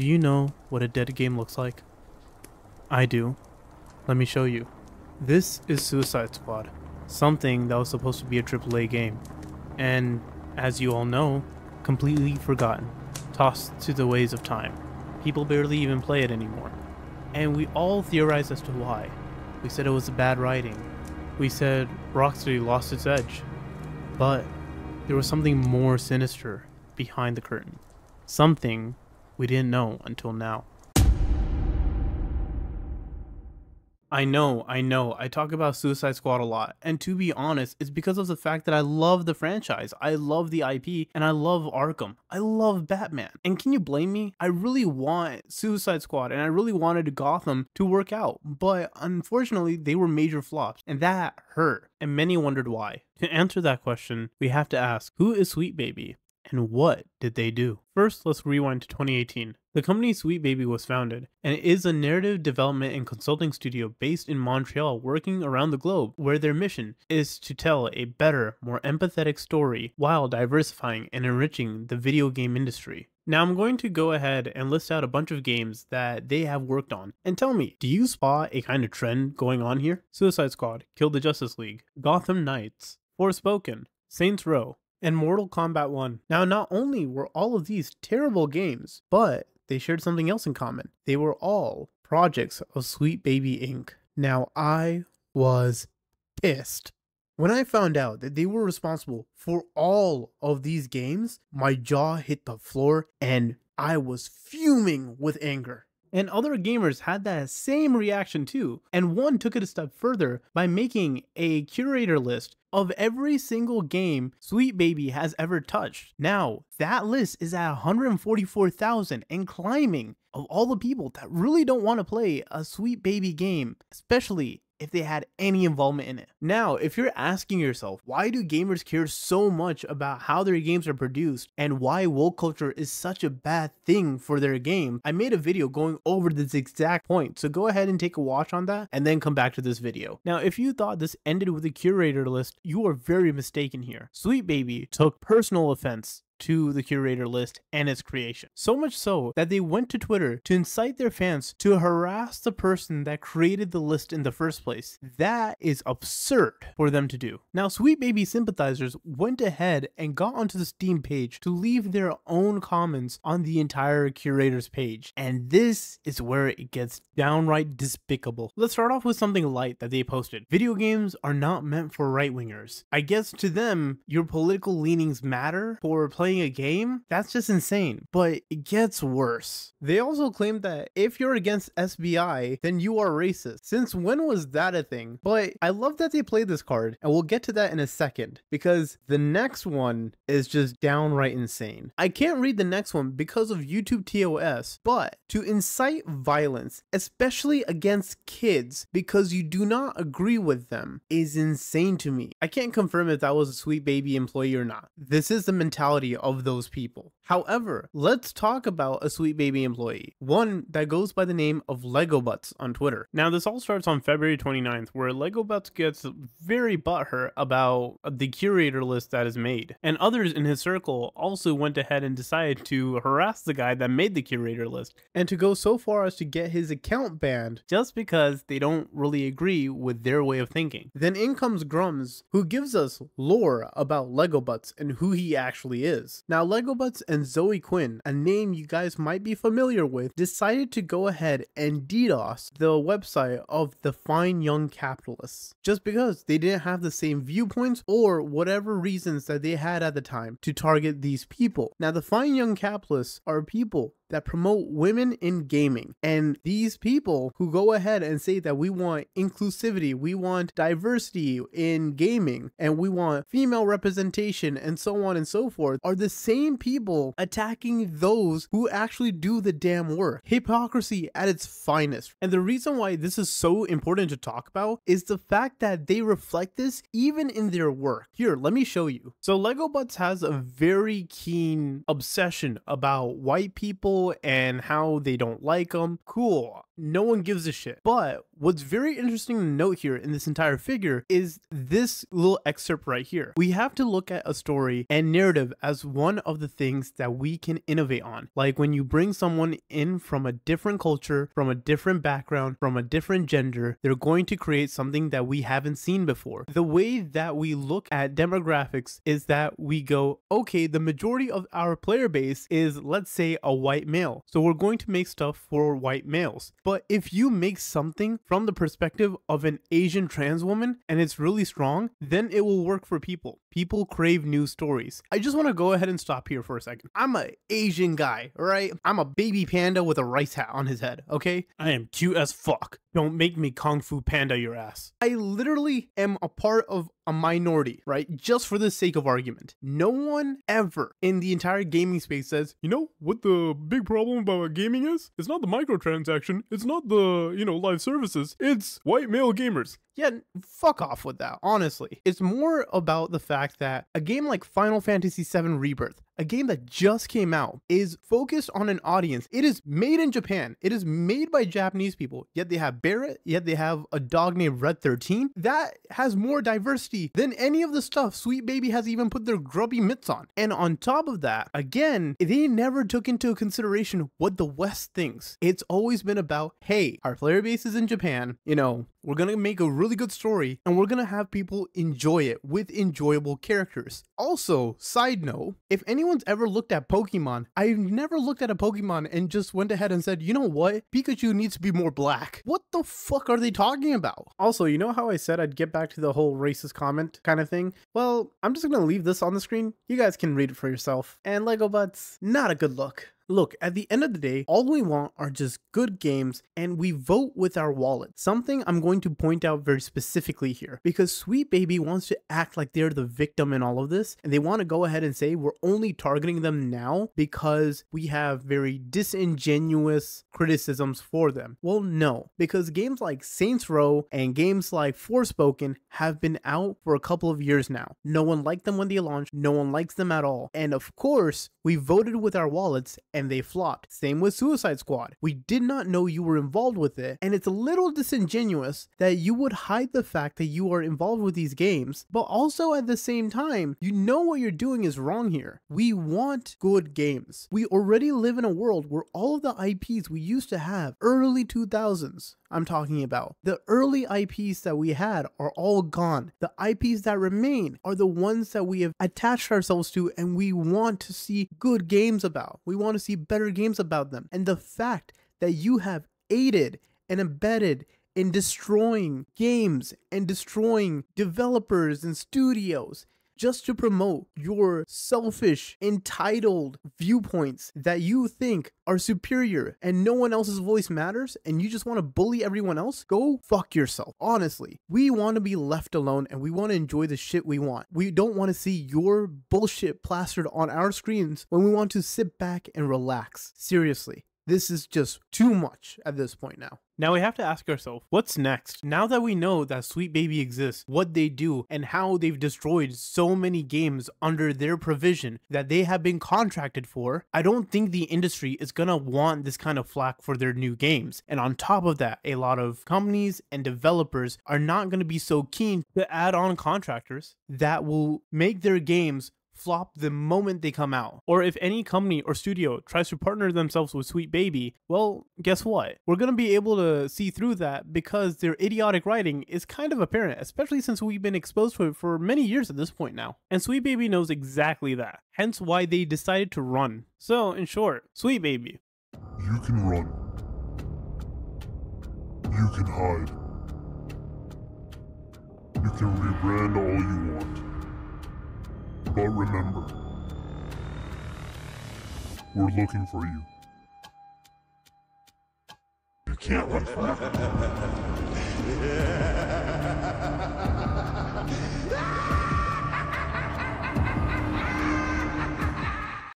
Do you know what a dead game looks like? I do. Let me show you. This is Suicide Squad, something that was supposed to be a AAA game, and as you all know, completely forgotten, tossed to the ways of time. People barely even play it anymore. And we all theorized as to why. We said it was bad writing. We said Rocksteady lost its edge. But there was something more sinister behind the curtain. Something we didn't know until now. I know, I know. I talk about Suicide Squad a lot. And to be honest, it's because of the fact that I love the franchise. I love the IP and I love Arkham. I love Batman. And can you blame me? I really want Suicide Squad and I really wanted Gotham to work out. But unfortunately, they were major flops and that hurt. And many wondered why. To answer that question, we have to ask who is Sweet Baby? And what did they do? First, let's rewind to 2018. The company Sweet Baby was founded, and it is a narrative development and consulting studio based in Montreal working around the globe, where their mission is to tell a better, more empathetic story while diversifying and enriching the video game industry. Now I'm going to go ahead and list out a bunch of games that they have worked on, and tell me, do you spot a kind of trend going on here? Suicide Squad, Kill the Justice League, Gotham Knights, Forspoken, Saints Row, and Mortal Kombat 1. Now, not only were all of these terrible games, but they shared something else in common. They were all projects of Sweet Baby Inc. Now, I was pissed. When I found out that they were responsible for all of these games, my jaw hit the floor and I was fuming with anger. And other gamers had that same reaction too. And one took it a step further by making a curator list of every single game Sweet Baby has ever touched. Now, that list is at 144,000 and climbing of all the people that really don't want to play a Sweet Baby game, especially if they had any involvement in it. Now, if you're asking yourself, why do gamers care so much about how their games are produced and why woke culture is such a bad thing for their game, I made a video going over this exact point. So go ahead and take a watch on that and then come back to this video. Now, if you thought this ended with a curator list, you are very mistaken here. Sweet Baby took personal offense to the curator list and its creation. So much so that they went to Twitter to incite their fans to harass the person that created the list in the first place. That is absurd for them to do. Now, Sweet Baby sympathizers went ahead and got onto the Steam page to leave their own comments on the entire curator's page. And this is where it gets downright despicable. Let's start off with something light that they posted. Video games are not meant for right wingers. I guess to them, your political leanings matter for playing playing a game? That's just insane. But it gets worse. They also claim that if you're against SBI, then you are racist. Since when was that a thing? But I love that they played this card, and we'll get to that in a second, because the next one is just downright insane. I can't read the next one because of YouTube TOS, but to incite violence, especially against kids, because you do not agree with them, is insane to me. I can't confirm if that was a Sweet Baby employee or not. This is the mentality of those people. However, let's talk about a Sweet Baby employee, one that goes by the name of Lego Butts on Twitter. Now, this all starts on February 29th, where Lego Butts gets very butthurt about the curator list that is made. And others in his circle also went ahead and decided to harass the guy that made the curator list, and to go so far as to get his account banned just because they don't really agree with their way of thinking. Then in comes Grummz, who gives us lore about Lego Butts and who he actually is. Now, Lego Butts and Zoe Quinn, a name you guys might be familiar with, decided to go ahead and DDoS the website of the fine young capitalists just because they didn't have the same viewpoints or whatever reasons that they had at the time to target these people. Now, the fine young capitalists are people that promote women in gaming. And these people who go ahead and say that we want inclusivity, we want diversity in gaming, and we want female representation, and so on and so forth, are the same people attacking those who actually do the damn work. Hypocrisy at its finest. And the reason why this is so important to talk about is the fact that they reflect this even in their work. Here, let me show you. So Lego Butts has a very keen obsession about white people and how they don't like them. Cool. No one gives a shit. But what's very interesting to note here in this entire figure is this little excerpt right here. We have to look at a story and narrative as one of the things that we can innovate on. Like when you bring someone in from a different culture, from a different background, from a different gender, they're going to create something that we haven't seen before. The way that we look at demographics is that we go, okay, the majority of our player base is, let's say, a white male. So we're going to make stuff for white males. But if you make something from the perspective of an Asian trans woman and it's really strong, then it will work for people. People crave new stories. I just want to go ahead and stop here for a second. I'm a Asian guy, right? I'm a baby panda with a rice hat on his head, okay? I am cute as fuck. Don't make me Kung Fu Panda your ass. I literally am a part of a minority, right? Just for the sake of argument. No one ever in the entire gaming space says, you know what the big problem about gaming is? It's not the microtransaction, it's not the, you know, live services, it's white male gamers. Yeah, fuck off with that, honestly. It's more about the fact that a game like Final Fantasy VII Rebirth, a game that just came out, is focused on an audience. It is made in Japan. It is made by Japanese people, yet they have Barret, yet they have a dog named Red 13. That has more diversity than any of the stuff Sweet Baby has even put their grubby mitts on. And on top of that, again, they never took into consideration what the West thinks. It's always been about, hey, our player base is in Japan, you know, we're gonna make a really good story and we're gonna have people enjoy it with enjoyable characters. Also, side note, if anyone's ever looked at Pokemon, I've never looked at a Pokemon and just went ahead and said, you know what? Pikachu needs to be more black. What the fuck are they talking about? Also, you know how I said I'd get back to the whole racist comment kind of thing? Well, I'm just gonna leave this on the screen. You guys can read it for yourself. And Lego Butts, not a good look. Look, at the end of the day, all we want are just good games and we vote with our wallet. Something I'm going to point out very specifically here because Sweet Baby wants to act like they're the victim in all of this and they want to go ahead and say we're only targeting them now because we have very disingenuous criticisms for them. Well, no, because games like Saints Row and games like Forspoken have been out for a couple of years now. No one liked them when they launched, no one likes them at all. And of course, we voted with our wallets and they flopped. Same with Suicide Squad. We did not know you were involved with it, and it's a little disingenuous that you would hide the fact that you are involved with these games, but also at the same time, you know what you're doing is wrong here. We want good games. We already live in a world where all of the IPs we used to have, early 2000s, I'm talking about. The early IPs that we had are all gone. The IPs that remain are the ones that we have attached ourselves to and we want to see good games about. We want to see better games about them. And the fact that you have aided and embedded in destroying games and destroying developers and studios just to promote your selfish, entitled viewpoints that you think are superior and no one else's voice matters and you just want to bully everyone else, go fuck yourself. Honestly, we want to be left alone and we want to enjoy the shit we want. We don't want to see your bullshit plastered on our screens when we want to sit back and relax. Seriously. This is just too much at this point now. Now we have to ask ourselves, what's next? Now that we know that Sweet Baby exists, what they do, and how they've destroyed so many games under their provision that they have been contracted for, I don't think the industry is gonna want this kind of flack for their new games. And on top of that, a lot of companies and developers are not gonna be so keen to add on contractors that will make their games flop the moment they come out. Or if any company or studio tries to partner themselves with Sweet Baby, well, guess what? We're going to be able to see through that because their idiotic writing is kind of apparent, especially since we've been exposed to it for many years at this point now. And Sweet Baby knows exactly that, hence why they decided to run. So, in short, Sweet Baby. You can run. You can hide. You can rebrand all you want. But remember, we're looking for you. You can't run forever. yeah.